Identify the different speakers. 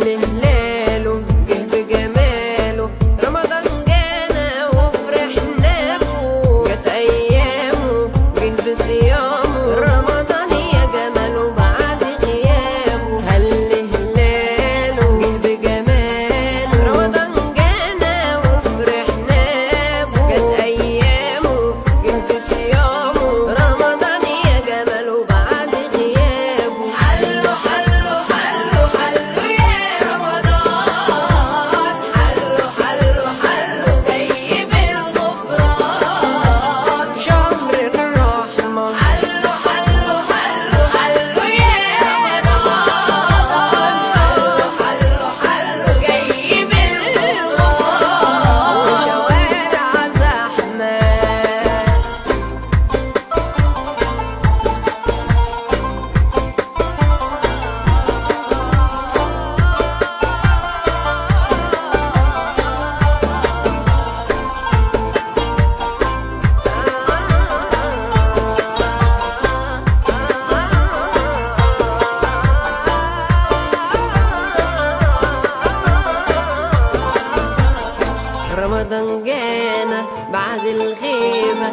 Speaker 1: اللي هلاله رمضان جانا وفرحنا بيه جت أيامه جه بزياده رمضان جانا بعد الغيبة.